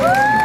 Woo!